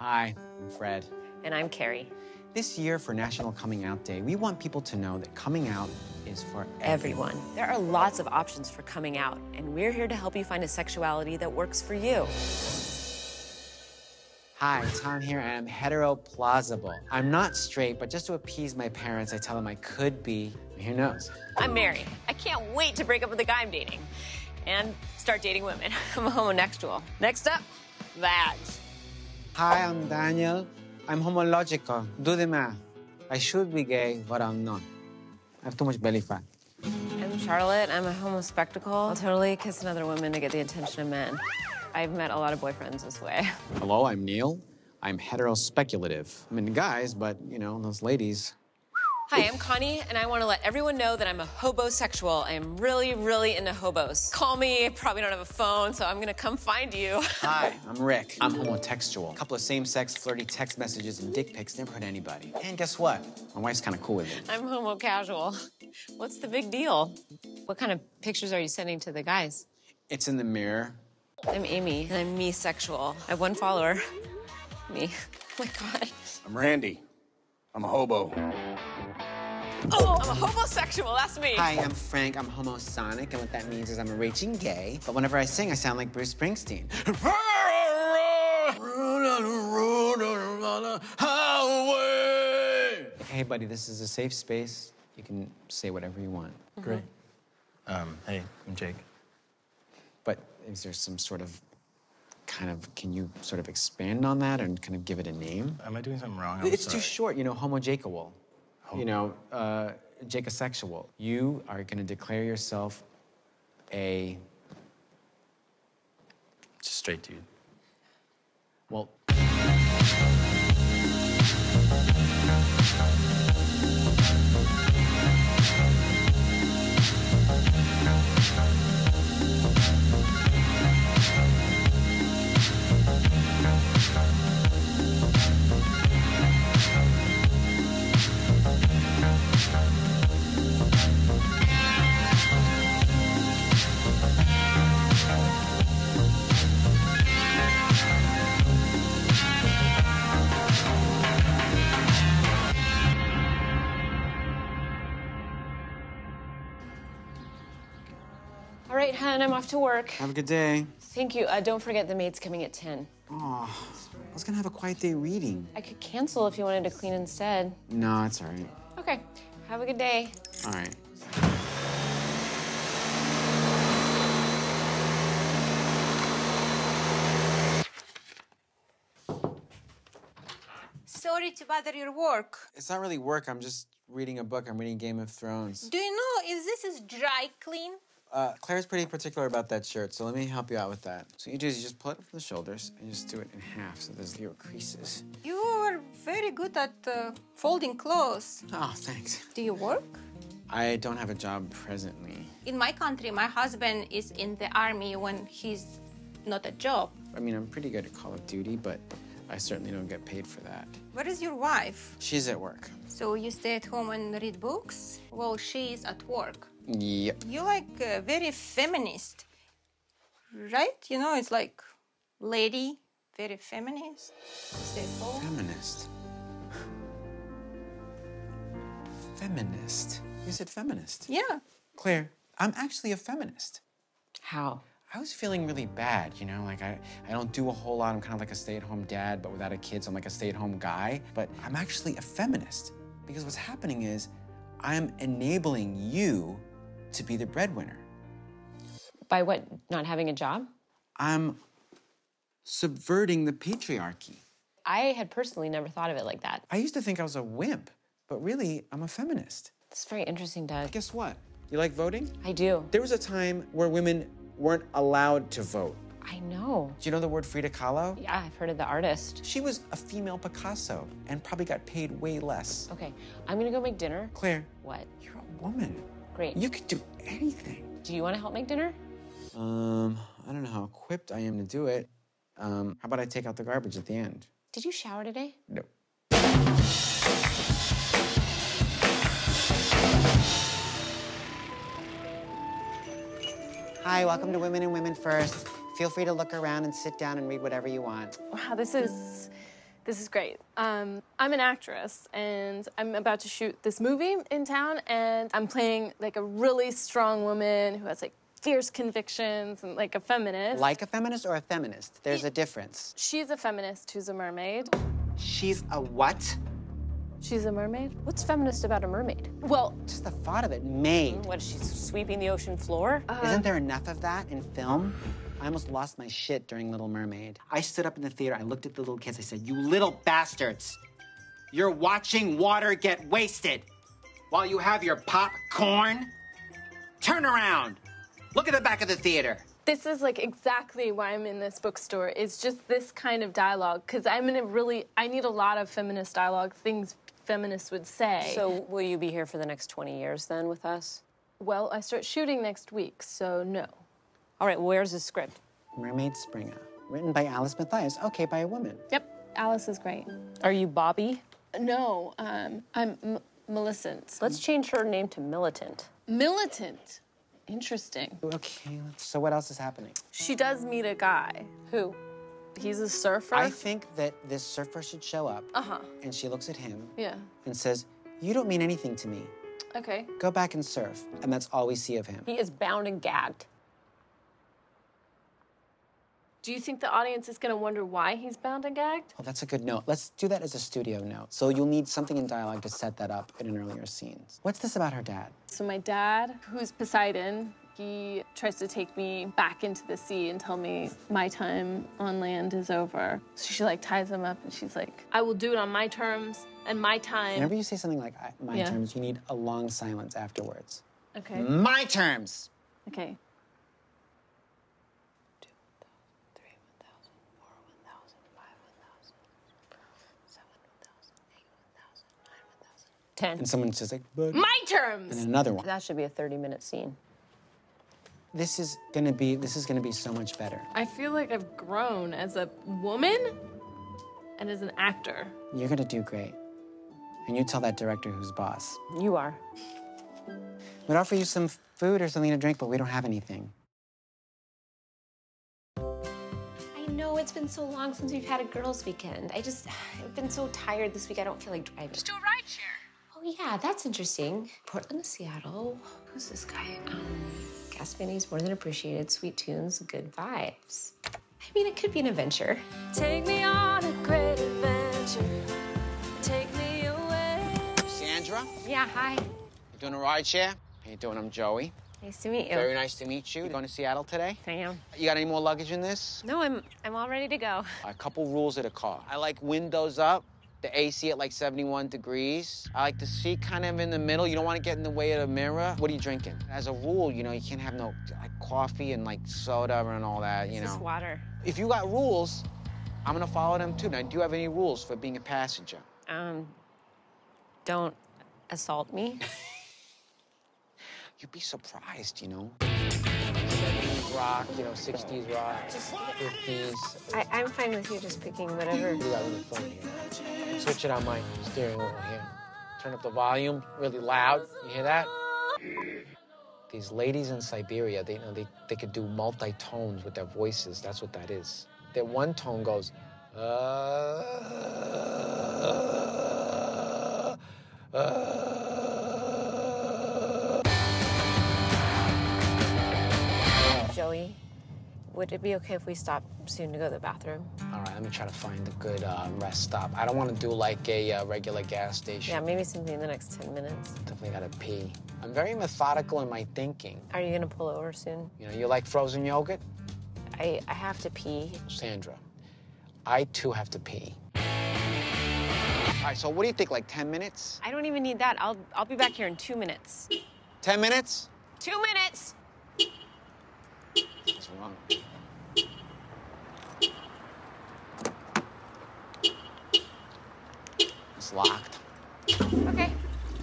Hi, I'm Fred. And I'm Carrie. This year for National Coming Out Day, we want people to know that coming out is for Everyone. There are lots of options for coming out, and we're here to help you find a sexuality that works for you. Hi, Tom here, and I'm heteroplausible. I'm not straight, but just to appease my parents, I tell them I could be. Who knows? I'm Mary. I can't wait to break up with the guy I'm dating and start dating women. I'm a homosexual. Next up, Vag. Hi, I'm Daniel. I'm homological. Do the math. I should be gay, but I'm not. I have too much belly fat. I'm Charlotte. I'm a homospectacle. I'll totally kiss another woman to get the attention of men. I've met a lot of boyfriends this way. Hello, I'm Neil. I'm heterospeculative. I'm into guys, but, you know, those ladies. Hi, I'm Connie, and I want to let everyone know that I'm a hobosexual. I am really, really into hobos. Call me. Probably don't have a phone, so I'm going to come find you. Hi, I'm Rick. I'm homotextual. A couple of same-sex flirty text messages and dick pics never hurt anybody. And guess what? My wife's kind of cool with it. I'm homo casual. What's the big deal? What kind of pictures are you sending to the guys? It's in the mirror. I'm Amy, and I'm me sexual. I have one follower. Me. Oh my god. I'm Randy. I'm a hobo. Oh, I'm a homosexual. That's me. Hi, I'm Frank. I'm homosonic, and what that means is I'm a raging gay. But whenever I sing, I sound like Bruce Springsteen. Hey, buddy, this is a safe space. You can say whatever you want. Great. Um, hey, I'm Jake. But is there some sort of kind of can you sort of expand on that and kind of give it a name? Am I doing something wrong? I'm It's sorry. too short, you know, homo homojacoal. You know, uh, jacosexual. You are going to declare yourself a Just straight dude. well. To work. Have a good day. Thank you. Uh, don't forget the maid's coming at 10. Oh, I was gonna have a quiet day reading. I could cancel if you wanted to clean instead. No, it's all right. Okay. Have a good day. All right. Sorry to bother your work. It's not really work. I'm just reading a book. I'm reading Game of Thrones. Do you know if this is dry clean? Uh, Claire's pretty particular about that shirt, so let me help you out with that. So what you do is you just pull it from the shoulders and just do it in half so there's zero creases. You are very good at uh, folding clothes. Oh, thanks. Do you work? I don't have a job presently. In my country, my husband is in the army when he's not a job. I mean, I'm pretty good at Call of Duty, but I certainly don't get paid for that. Where is your wife? She's at work. So you stay at home and read books? Well, she's at work. Yep. You like uh, very feminist, right? You know, it's like lady, very feminist. Stay at home. Feminist. Feminist. You said feminist. Yeah. Claire, I'm actually a feminist. How? I was feeling really bad, you know, like I, I don't do a whole lot. I'm kind of like a stay-at-home dad, but without a kid, so I'm like a stay-at-home guy. But I'm actually a feminist because what's happening is I'm enabling you to be the breadwinner. By what? Not having a job? I'm subverting the patriarchy. I had personally never thought of it like that. I used to think I was a wimp, but really, I'm a feminist. It's very interesting, Doug. Guess what? You like voting? I do. There was a time where women weren't allowed to vote. I know. Do you know the word Frida Kahlo? Yeah, I've heard of the artist. She was a female Picasso and probably got paid way less. Okay, I'm gonna go make dinner. Claire, What? you're a woman. Great. You could do anything. Do you want to help make dinner? Um, I don't know how equipped I am to do it. Um, how about I take out the garbage at the end? Did you shower today? No. Hi, welcome to Women and Women First. Feel free to look around and sit down and read whatever you want. Wow, this is This is great. Um, I'm an actress, and I'm about to shoot this movie in town, and I'm playing like a really strong woman who has like fierce convictions and like a feminist. Like a feminist or a feminist? There's a difference. She's a feminist who's a mermaid. She's a what? She's a mermaid? What's feminist about a mermaid? Well, Just the thought of it. Maid. Mm, what is she sweeping the ocean floor? Uh-huh. Isn't there enough of that in film? I almost lost my shit during Little Mermaid. I stood up in the theater, I looked at the little kids, I said, You little bastards! You're watching water get wasted while you have your popcorn? Turn around! Look at the back of the theater. this is like exactly why I'm in this bookstore. It's just this kind of dialogue because I'm in a really, I need a lot of feminist dialogue, things feminists would say. So, will you be here for the next 20 years then with us? well, I start shooting next week, so no. All right, where's the script? Mermaid Springer, written by Alice Matthias. Okay, by a woman. Yep, Alice is great. Are you Bobby? No, um, I'm M- Millicent. Let's change her name to Militant. Militant. Interesting. Okay, so what else is happening? She does meet a guy. Who? He's a surfer. I think that this surfer should show up, Uh huh. and she looks at him Yeah. and says, You don't mean anything to me. Okay. Go back and surf. And that's all we see of him. He is bound and gagged. Do you think the audience is going to wonder why he's bound and gagged? Oh, that's a good note. Let's do that as a studio note. So you'll need something in dialogue to set that up in an earlier scene. What's this about her dad? So my dad, who's Poseidon, he tries to take me back into the sea and tell me my time on land is over. So she like ties him up and she's like, "I will do it on my terms and my time." Whenever you say something like my Yeah. terms, you need a long silence afterwards. Okay. My terms. Okay. Ten. And someone's just like, but. My terms. And another one. That should be a 30 minute scene. This is gonna be. This is gonna be so much better. I feel like I've grown as a woman and as an actor. You're gonna do great. And you tell that director who's boss. You are. We'd offer you some food or something to drink, but we don't have anything. I know it's been so long since we've had a girls' weekend. I just, I've been so tired this week. I don't feel like driving. Just do a ride share. Oh yeah, that's interesting. Portland to Seattle. Who's this guy? Um, gas money's more than appreciated. Sweet tunes, good vibes. I mean, it could be an adventure. Take me on a great adventure. Take me away. Sandra, Yeah, hi. you doing a ride share? How you doing? I'm Joey. Nice to meet you. Very nice to meet you. You going to Seattle today? I am. You got any more luggage in this? No, I'm I'm all ready to go. A couple rules of the car. I like windows up, the AC at like 71 degrees. I like the seat kind of in the middle. You don't want to get in the way of the mirror. What are you drinking? As a rule, you know, you can't have no like coffee and like soda and all that, you Just know. Just water. If you got rules, I'm gonna follow them too. Now, do you have any rules for being a passenger? Um, don't assault me. You'd be surprised, you know. 70s rock, you know, 60s rock, 50s. I, I'm fine with you just picking whatever. Got really fun here. Switch it on my steering wheel here. Turn up the volume really loud. You hear that? These ladies in Siberia, they you know they, they could do multi-tones with their voices. That's what that is. Their one tone goes, uh, uh. Joey, would it be okay if we stop soon to go to the bathroom? All right, let me try to find a good uh, rest stop. I don't want to do like a uh, regular gas station. Yeah, maybe something in the next 10 minutes. Definitely gotta pee. I'm very methodical in my thinking. Are you gonna pull over soon? You know, you like frozen yogurt? I, I have to pee. Sandra, I too have to pee. All right, so what do you think, like 10 minutes? I don't even need that. I'll I'll be back here in two minutes. 10 minutes? Two minutes. It's locked. Okay.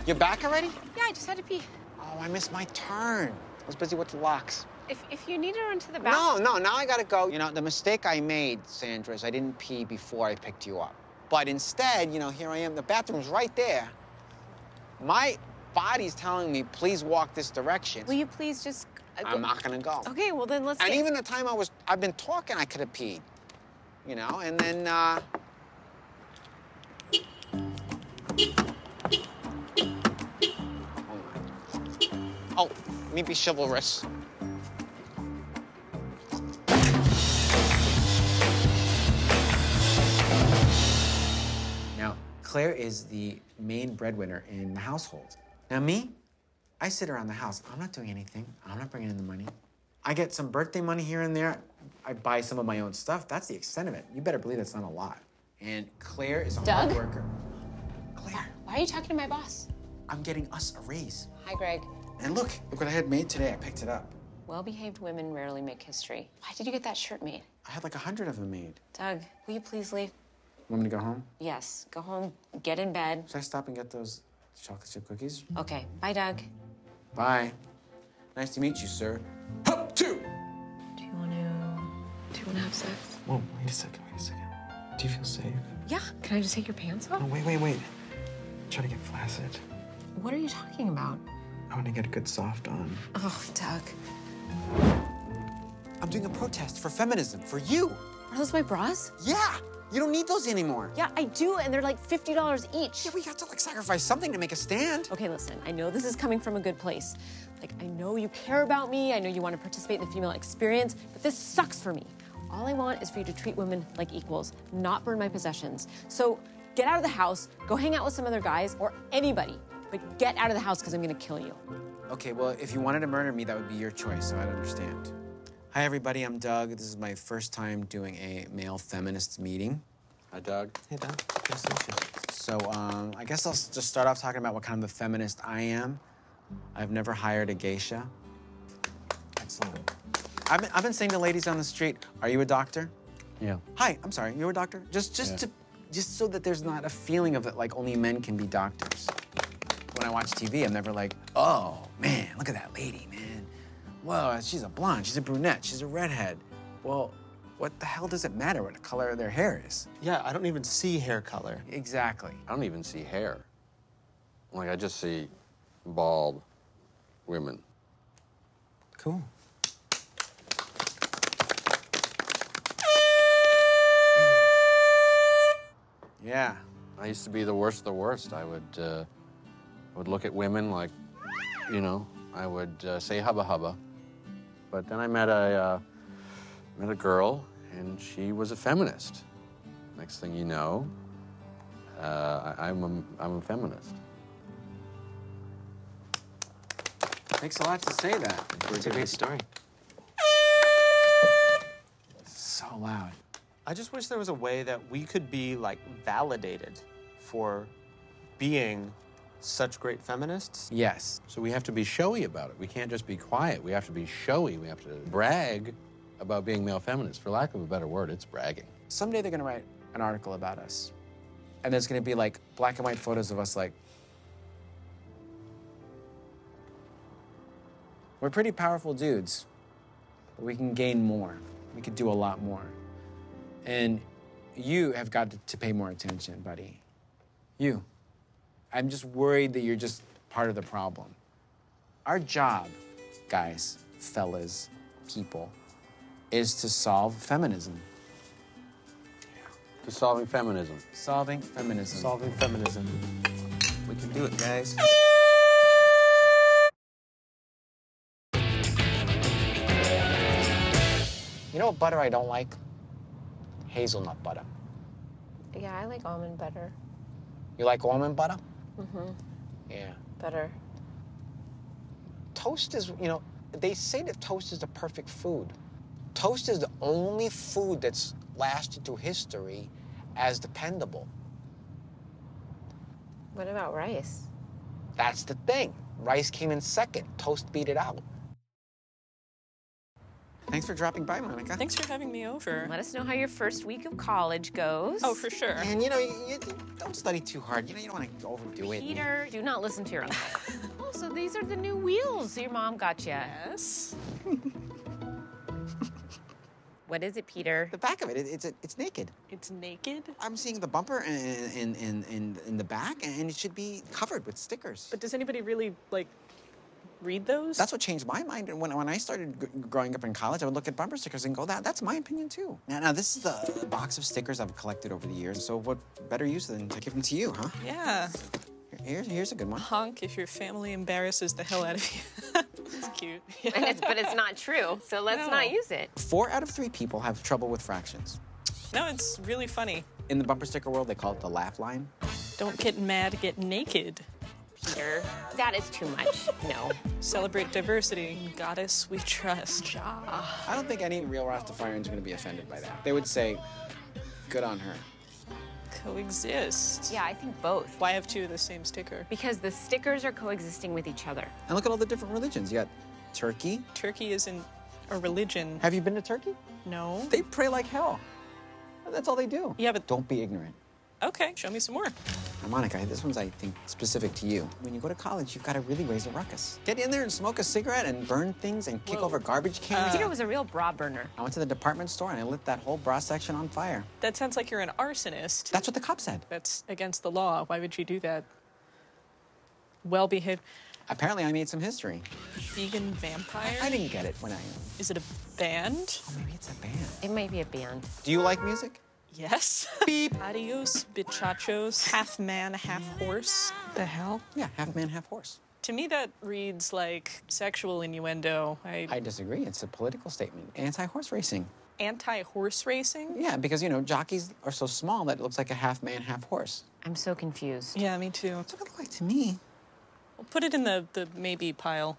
You're back already? Yeah, I just had to pee. Oh, I missed my turn. I was busy with the locks. If if you need to run to the bathroom. No, no, now I gotta go. You know, the mistake I made, Sandra, is I didn't pee before I picked you up. But instead, you know, here I am. The bathroom's right there. My body's telling me, please walk this direction. Will you please just? I'm not gonna go. Okay, well then let's. And get... even the time I was, I've been talking, I could have peed, you know. And then. Uh... Oh, me be chivalrous. Now, Claire is the main breadwinner in the household. Now, me, I sit around the house. I'm not doing anything. I'm not bringing in the money. I get some birthday money here and there. I buy some of my own stuff. That's the extent of it. You better believe that's not a lot. And Claire is a Doug? hard worker. Claire, Why are you talking to my boss? I'm getting us a raise. Hi, Greg. And look, look what I had made today. I picked it up. Well behaved women rarely make history. Why did you get that shirt made? I had like a hundred of them made. Doug, will you please leave? Want me to go home? Yes, go home, get in bed. Should I stop and get those chocolate chip cookies? Okay, bye, Doug. Bye. Nice to meet you, sir. Hup, two. Do you want to? Do you want to have sex? Whoa, wait a second, wait a second. Do you feel safe? Yeah. Can I just take your pants off? No, wait, wait, wait. Try to get flaccid. What are you talking about? I want to get a good soft on. Oh, Doug. I'm doing a protest for feminism, for you. Are those my bras? Yeah, you don't need those anymore. Yeah, I do, and they're like fifty dollars each. Yeah, we have to like sacrifice something to make a stand. Okay, listen, I know this is coming from a good place. Like, I know you care about me, I know you want to participate in the female experience, but this sucks for me. All I want is for you to treat women like equals, not burn my possessions. So get out of the house, go hang out with some other guys or anybody, but get out of the house because I'm gonna kill you. Okay, well, if you wanted to murder me, that would be your choice, so I'd understand. Hi, everybody, I'm Doug. This is my first time doing a male feminist meeting. Hi, Doug. Hey, Doug. Nice to meet you. So, um, I guess I'll just start off talking about what kind of a feminist I am. I've never hired a geisha. Excellent. I've been, I've been saying to ladies on the street, "Are you a doctor?" Yeah. Hi, I'm sorry, you're a doctor? Just just Yeah. to just so that there's not a feeling of that like only men can be doctors. When I watch TV, I'm never like, "Oh, man, look at that lady, man. Whoa, she's a blonde, she's a brunette, she's a redhead." Well, what the hell does it matter what the color of their hair is? Yeah, I don't even see hair color. Exactly. I don't even see hair. Like, I just see bald women. Cool. Yeah. I used to be the worst of the worst. I would, uh, would look at women like, you know, I would uh, say hubba hubba. But then I met a, uh, met a girl, and she was a feminist. Next thing you know, uh, I, I'm, a, I'm a feminist. Thanks a lot to say that. It's a great story. So loud. I just wish there was a way that we could be like validated for being such great feminists. Yes. So we have to be showy about it. We can't just be quiet. We have to be showy. We have to brag about being male feminists. For lack of a better word, it's bragging. Someday they're gonna write an article about us. And there's gonna be like black and white photos of us like We're pretty powerful dudes, but we can gain more. We could do a lot more. And you have got to, to pay more attention, buddy. You. I'm just worried that you're just part of the problem. Our job, guys, fellas, people, is to solve feminism. To solving feminism. Solving feminism. Solving feminism. We can do it, guys. You know what butter I don't like? Hazelnut butter. Yeah, I like almond butter. You like almond butter? Mm-hmm. Yeah. Better. Toast is, you know, they say that toast is the perfect food. Toast is the only food that's lasted through history as dependable. What about rice? That's the thing. Rice came in second. Toast beat it out. Thanks for dropping by, Monica. Thanks for having me over. Let us know how your first week of college goes. Oh, for sure. And you know, you, you don't study too hard. You know, you don't want to overdo it. Peter, do not listen to your uncle. oh, so these are the new wheels your mom got you. Yes. What is it, Peter? The back of it, it it's it's naked. It's naked. I'm seeing the bumper in in, in in in the back, and it should be covered with stickers. But does anybody really like read those? That's what changed my mind. And when, when I started g- growing up in college, I would look at bumper stickers and go, "That that's my opinion too." Now, now this is the box of stickers I've collected over the years. So what better use than to give them to you, huh? Yeah. Here's here's a good one. Honk if your family embarrasses the hell out of you. It's cute. And it's, but it's not true, so let's No. not use it. Four out of three people have trouble with fractions. no, it's really funny. In the bumper sticker world, they call it the laugh line. Don't get mad, get naked. Peter, that is too much. No. Celebrate diversity. Goddess, we trust. I don't think any real Rastafarians are going to be offended by that. They would say, good on her. Coexist. Yeah, I think both. Why have two of the same sticker? Because the stickers are coexisting with each other. And look at all the different religions. You got Turkey. Turkey isn't a religion. Have you been to Turkey? No. They pray like hell. That's all they do. Yeah, but Don't be ignorant. Okay, show me some more. Now, Monica, this one's, I think, specific to you. When you go to college, you've got to really raise a ruckus. Get in there and smoke a cigarette and burn things and kick Whoa. over garbage cans. Uh, Peter was a real bra burner. I went to the department store and I lit that whole bra section on fire. That sounds like you're an arsonist. That's what the cop said. That's against the law. Why would you do that? Well behaved Apparently, I made some history. vegan vampire? I didn't get it when I. Is it a band? Oh, maybe it's a band. It might be a band. Do you like music? Yes. Beep. Adios, bichachos. Half man, half horse. The hell? Yeah, half man, half horse. To me, that reads like sexual innuendo. I, I disagree. It's a political statement. Anti-horse racing. anti-horse racing. Yeah, because you know jockeys are so small that it looks like a half man, half horse. I'm so confused. Yeah, me too. What's it look like to me? We'll put it in the the maybe pile.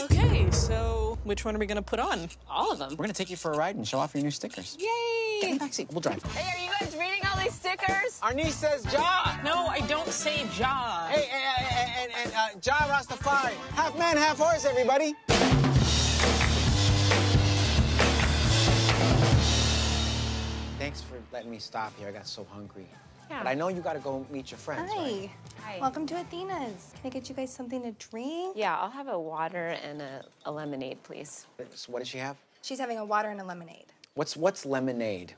Okay, so which one are we gonna put on? All of them. We're gonna take you for a ride and show off your new stickers. Get in Yay! the backseat. We'll drive. Hey, are you guys reading all these stickers? Our niece says Jah. No, I don't say Jah. Hey, and, and, and uh, Jah Rastafari. Half man, half horse, everybody. Thanks for letting me stop here. I got so hungry. Yeah. But I know you gotta go meet your friends, Hi. right? Hi. Welcome to Athena's. Can I get you guys something to drink? Yeah, I'll have a water and a, a lemonade, please. So what does she have? She's having a water and a lemonade. What's what's lemonade?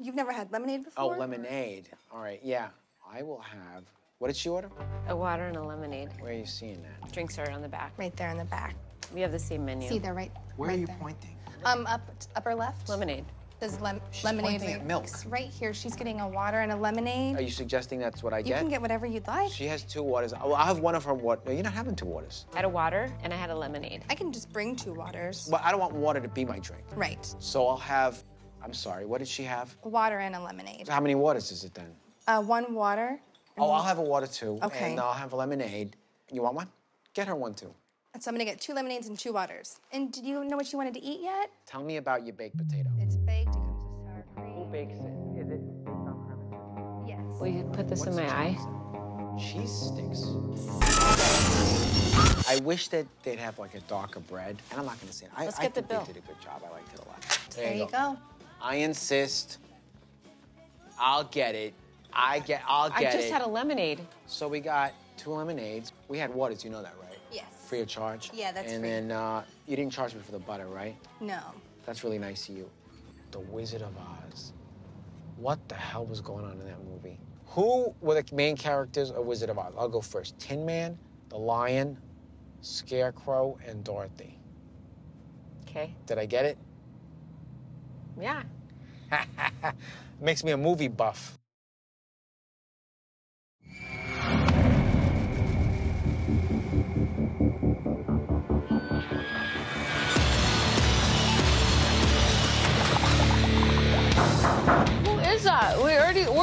You've never had lemonade before? Oh, lemonade. All right, yeah. I will have. What did she order? A water and a lemonade. Where are you seeing that? Drinks are on the back. Right there in the back. We have the same menu. See, they're right. Where right are you there. pointing? Um, up, upper left. Lemonade. There's lem- She's lemonade. pointing at milk. Right here. She's getting a water and a lemonade. Are you suggesting that's what I get? you can get whatever you'd like. She has two waters. Oh, I'll have one of her water. No, you're not having two waters. I had a water and I had a lemonade. I can just bring two waters. But I don't want water to be my drink. Right. So I'll have. I'm sorry. What did she have? A water and a lemonade. How many waters is it then? Uh, one water. Oh, I'll have a water too. Okay. And I'll have a lemonade. You want one? Get her one too. So I'm gonna get two lemonades and two waters. And did you know what you wanted to eat yet? Tell me about your baked potato. It bakes it? Is it on purpose? Yes. Will you put this in my eye? Cheese sticks. I wish that they'd have like a darker bread. And I'm not gonna say it. I, Let's I get the think bill. They did a good job. I liked it a lot. There you go. I insist. I'll get it. I get. I'll get it. I just it. had a lemonade. So we got two lemonades. We had waters. You know that, right? Yes. Free of charge. Yeah, that's And free. then uh, you didn't charge me for the butter, right? No. That's really nice of you. The Wizard of Oz. What the hell was going on in that movie? Who were the main characters of Wizard of Oz? I'll go first. Tin Man, the Lion, Scarecrow, and Dorothy. Okay. Did I get it? Yeah. Makes me a movie buff.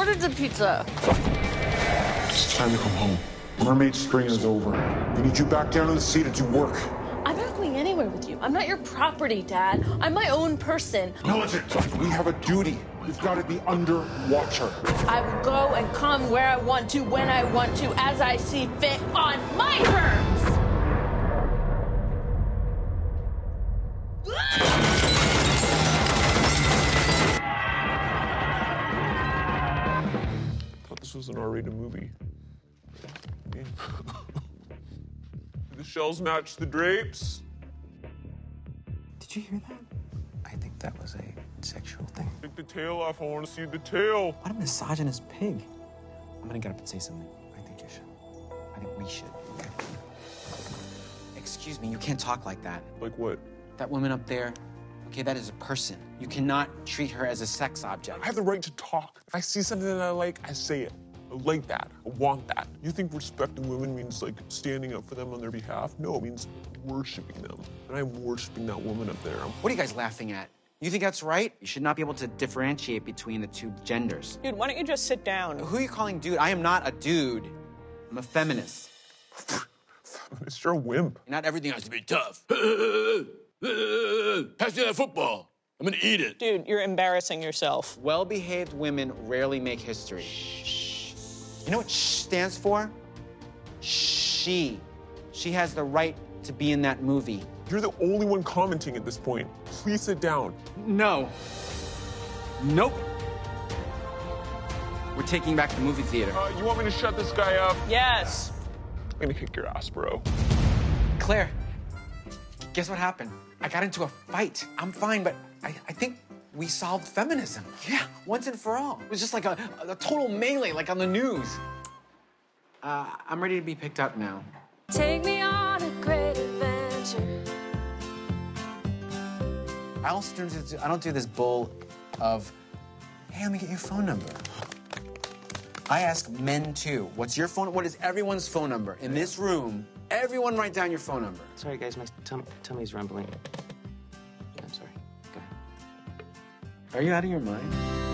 Ordered the pizza. It's time to come home. Mermaid string is over. We need you back down to the sea to do work. I'm not going anywhere with you. I'm not your property, Dad. I'm my own person. Militant! We have a duty. We've got to be underwater. I will go and come where I want to, when I want to, as I see fit, on my terms. R-rated movie. the shells match the drapes. Did you hear that? I think that was a sexual thing. Take the tail off. I want to see the tail. What a misogynist pig. I'm gonna get up and say something. I think you should. I think we should. Excuse me, you can't talk like that. Like what? That woman up there, okay, that is a person. You cannot treat her as a sex object. I have the right to talk. If I see something that I like, I say it. I like that. I want that. You think respecting women means like standing up for them on their behalf? No, it means worshiping them. And I'm worshiping that woman up there. What are you guys laughing at? You think that's right? You should not be able to differentiate between the two genders. Dude, why don't you just sit down? Who are you calling dude? I am not a dude. I'm a feminist. feminist. You're a wimp. Not everything has to be tough. Pass me that football. I'm gonna eat it. Dude, you're embarrassing yourself. Well behaved women rarely make history. You know what sh stands for? She. She has the right to be in that movie. You're the only one commenting at this point. Please sit down. No. Nope. We're taking back the movie theater. Uh, you want me to shut this guy up? Yes. I'm gonna kick your ass, bro. Claire, guess what happened? I got into a fight. I'm fine, but I, I think we solved feminism. Yeah, once and for all. It was just like a, a total melee, like on the news. Uh, I'm ready to be picked up now. Take me on a great adventure. I also do, I don't do this bull of, hey, let me get your phone number. I ask men too. What's your phone? What is everyone's phone number in this room? Everyone write down your phone number. Sorry, guys, my tum- tummy's rumbling. Are you out of your mind?